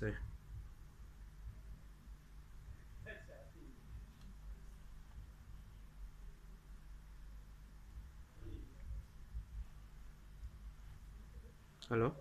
see. hello